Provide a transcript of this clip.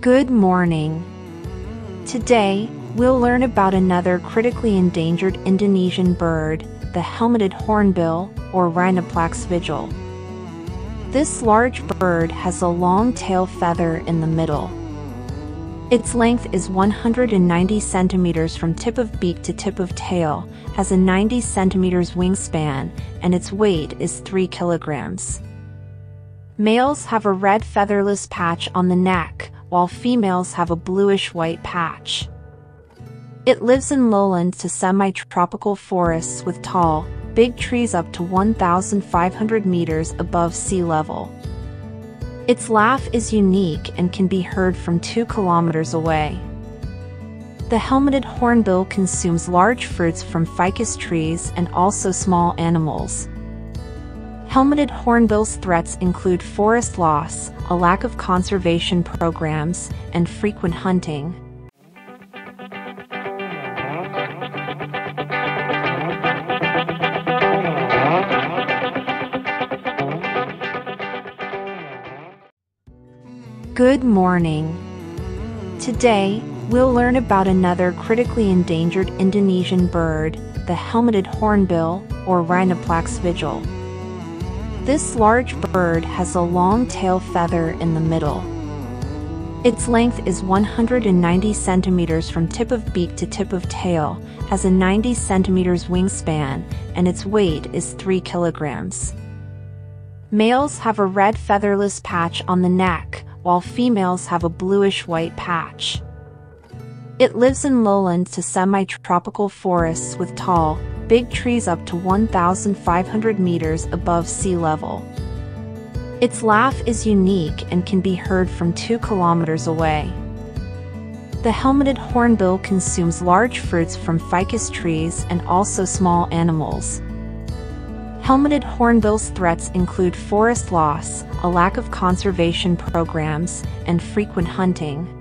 Good morning. Today, we'll learn about another critically endangered Indonesian bird, the helmeted hornbill, or Rhinoplax vigil. This large bird has a long tail feather in the middle. Its length is 190 centimeters from tip of beak to tip of tail, has a 90 centimeters wingspan, and its weight is 3 kilograms. Males have a red featherless patch on the neck, while females have a bluish-white patch. It lives in lowland to semi-tropical forests with tall, big trees up to 1,500 meters above sea level. Its laugh is unique and can be heard from 2 kilometers away. The helmeted hornbill consumes large fruits from ficus trees and also small animals. Helmeted hornbill's threats include forest loss, a lack of conservation programs, and frequent hunting. Good morning. Today, we'll learn about another critically endangered Indonesian bird, the helmeted hornbill, or Rhinoplax vigil. This large bird has a long tail feather in the middle. Its length is 190 centimeters from tip of beak to tip of tail, has a 90 centimeters wingspan, and its weight is 3 kilograms. Males have a red featherless patch on the neck, while females have a bluish-white patch. It lives in lowland to semi-tropical forests with tall, big trees up to 1,500 meters above sea level. Its laugh is unique and can be heard from 2 kilometers away. The helmeted hornbill consumes large fruits from ficus trees and also small animals. Helmeted hornbill's threats include forest loss, a lack of conservation programs, and frequent hunting.